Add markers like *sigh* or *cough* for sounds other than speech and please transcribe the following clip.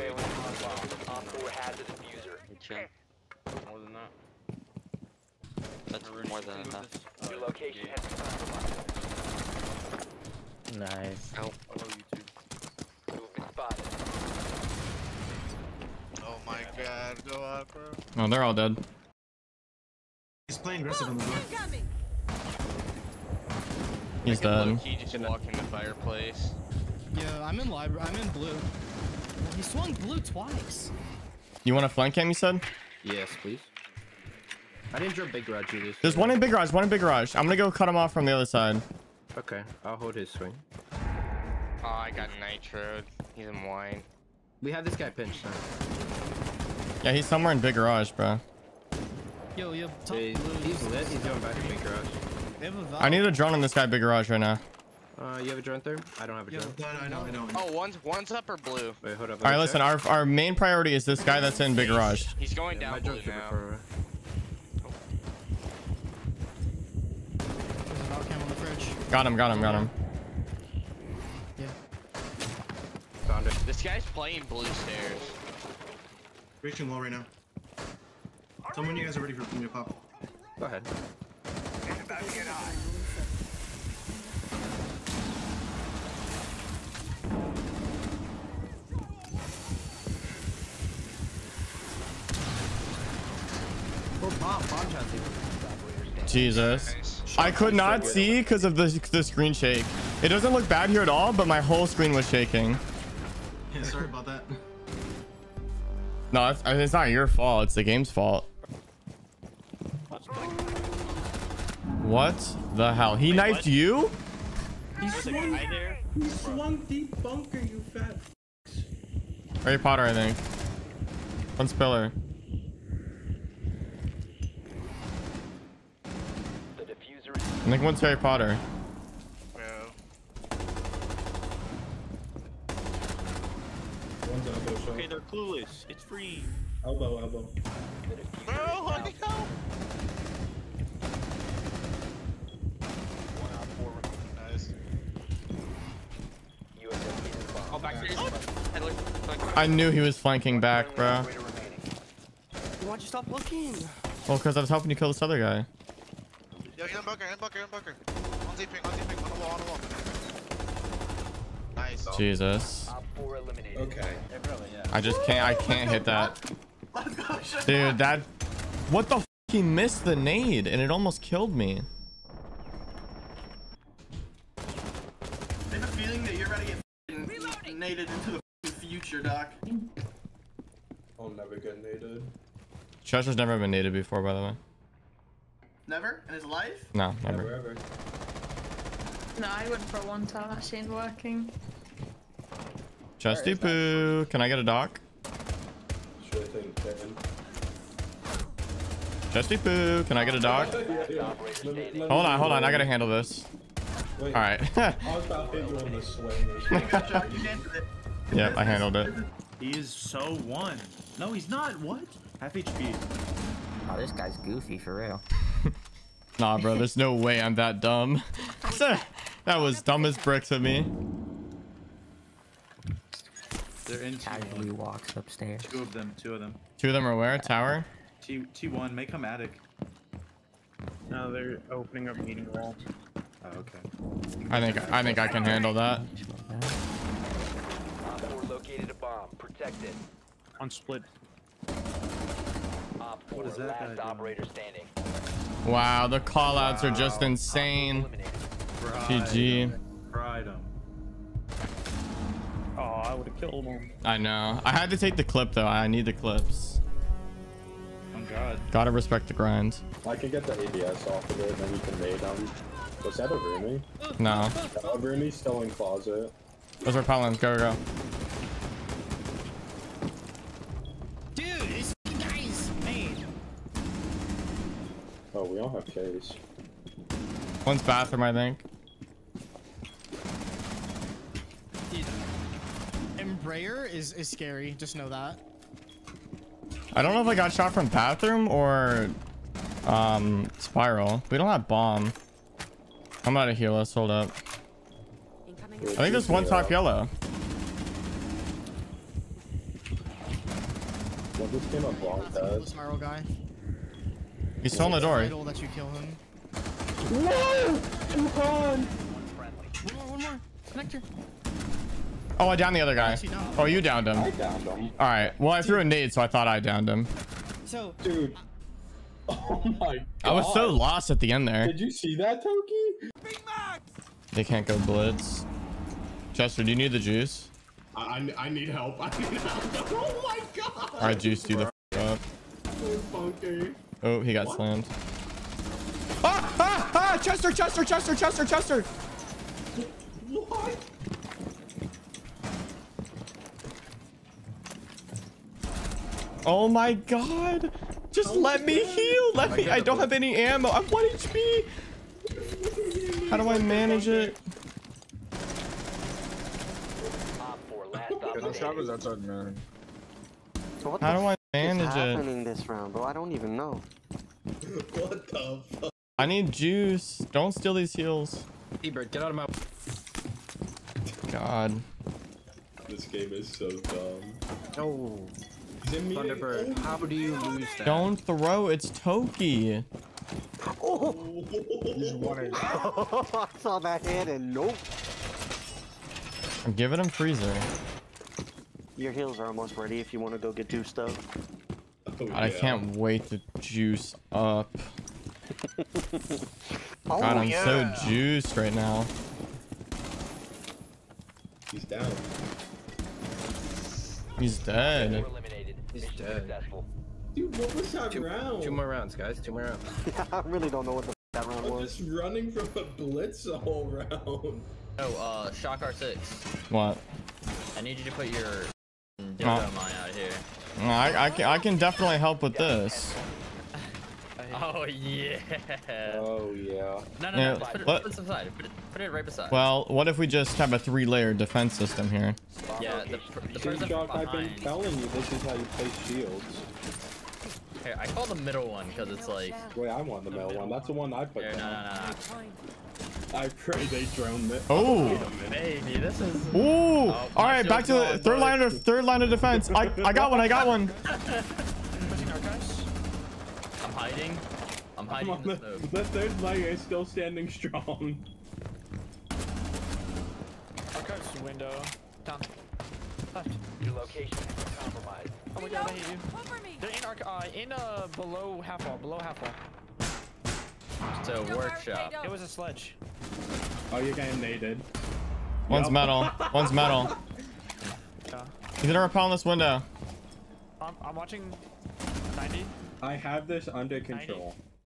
surveillance on bomb. Op 4 has a diffuser. Hey, More than that. That's more than enough. Your location has been compromised. Nice. Oh, Hello, YouTube. You've been spotted. Oh my god, go out, bro. Oh, they're all dead. He's playing aggressive on the door. He's dead. He just walk in the fireplace. Yeah, I'm in library. I'm in blue. He swung blue twice. You want to flank him? You said. Yes, please. I didn't drop big garage either. There's one in big garage. One in big garage. I'm gonna go cut him off from the other side. Okay, I'll hold his swing. Oh, I got nitro. He's in wine. We have this guy pinched now. Yeah, he's somewhere in big garage, bro. Yo, yo, top Hey, blue. he's lit. He's going back to big garage. They have a valve. I need a drone on this guy big garage right now. Uh, you have a drone there? I don't have a Yo, drone. No, no, I know, I know. I know. Oh, one's one's up or blue. Wait, hold up. All right, let listen. Our our main priority is this guy that's in big garage. He's going Yeah, down blue now. far. There's a cam on the fridge. Got him. Got him. Got him. Yeah. Found it. This guy's playing blue stairs. Reaching wall right now. Tell me when you guys are ready for me to pop. Go ahead. Jesus. I could not see because of the the screen shake. It doesn't look bad here at all, but my whole screen was shaking. Yeah, sorry about that. No, it's, it's not your fault. It's the game's fault. What the hell? He knifed you? He swung deep bunker, you fat. Harry Potter, I think. One spiller. The diffuser is I think one's Harry Potter. Bro. One's elbow shot. Okay, they're clueless. It's free. Elbow, elbow. Bro, is holy now hell. one op 4 remaining. Nice. You have located the bomb. oh back oh. there. Headless. I knew he was flanking back, bro. Operator remaining. Why'd you stop looking? Well, because I was helping you kill this other guy. Yo, in bunker, in bunker, in bunker. On Z-ping, on Z-ping, on the wall, on the wall. Nice. Jesus. 4 eliminated. Okay. I just can't. I can't hit that. *laughs* Dude, that. What the? F he missed the nade and it almost killed me. I have a feeling that you're about to get f***ing naded into the future, Doc. I'll never get naded. Treasure's never been naded before, by the way. Never? In his life? No, never. ever. No, I went for one time. That ain't working. Chesty poo. Can I get a doc? Sure thing, Kevin. Chesty poo. Can I get a doc? Operator standing. Hold on, hold on. I gotta handle this. All right. *laughs* I was about to hit the swing. *laughs* Gotcha, you answered it. yep, I handled it. He is so one. No, he's not. What? Half HP. Oh, this guy's goofy for real. Nah, bro. There's no way I'm that dumb. *laughs* that was dumb as bricks of me. They're in T1. walks upstairs. Two of them. Two of them. Two of them are where? Tower. T T1. Make him attic. No, they're opening up meeting wall. Oh, okay. I think I think I can handle that. Op 4 located a bomb. Protect it. On split. Op 4 is that guy last operator standing. Wow, the callouts are just insane. GG. Oh, I would have killed him. I know. I had to take the clip though. I need the clips. Oh God. Gotta respect the grind. I can get the ADS off of it, and then you can nade them. Was that a roomie? No. A roomie still in closet. Those are Paladins. Go, go, go. Oh, we all have Ks. One's bathroom, I think. Dude, Embraer is, is scary. Just know that. I don't know if I got shot from bathroom or um spiral. We don't have bomb. I'm out of heal. Let's hold up. I think there's one top yellow. this came up long Not spiral guy. He's still on the It's door. vital that you kill him. No! Tucon! One more, one more. Connector. Oh, I downed the other guy. Actually, no. Oh, you downed him. I downed him. All right. Well, I threw a nade, so I thought I downed him. So, Dude. *laughs* Oh my god. I was so lost at the end there. Did you see that, Toki? Big Mac! They can't go blitz. Chester, do you need the juice? I, I, I need help. I need help. *laughs* Oh my god. All right, juice, do the f up. So funky. Oh, he got slammed. Ah, ah, ah! Chester, Chester, Chester, Chester, Chester! What? Oh my god! Just let me heal! Let me. I don't have any ammo. I'm 1 HP! How do I manage it? Op 4, last operator. outside, man. So what How do I f- is manage it? happening this round, bro? I don't even know. *laughs* What the fuck? I need juice. Don't steal these heals. Ebert, get out of my. God. This game is so dumb. No. Jimmy, Thunderbird, how do you lose that? Don't throw. It's Toki. Oh. *laughs* *laughs* I saw that hit and nope. I'm giving him freezer. Your heals are almost ready if you want to go get juiced up. Oh, God, I can't wait to juice up. *laughs* Oh, God, I'm yeah. so juiced right now. He's down. He's dead. He's dead. Dude, what was that round? Two more rounds, guys. Two more rounds. *laughs* I really don't know what the f- that round I'm was. just running from a blitz the whole round. Oh, uh, Shawk R6. What? I need you to put your dildo Oh. mine out here. I, I, can, I can definitely help with this. *laughs* Oh, yeah. Oh yeah. No, no, Yeah, no. Put it, put it beside. Put it, put it right beside. Well, what if we just have a three-layer defense system here? yeah, the, the person Jock, I've been telling you this is how you place shields. Here, I call the middle one because it's like. Wait, I want the middle one. That's the one I put Here, no, no, no, I pray they drone it. Oh. no. Maybe this is. Ooh! Oh, All right, back to the third line of third line of defense. I, I got one. I got one. I'm hiding. I'm hiding on, in the the, the third layer is still standing strong. Archives window. Down. Left. Your location is compromised. Oh my god, I hate you. They're in arch- uh, in uh, below half wall, below half wall. So workshop. It was a sledge. Oh, you're getting naded. One's Yup. metal. One's metal. *laughs* Yeah. He's gonna rappel in this window. I'm, I'm watching 90. I have this under control.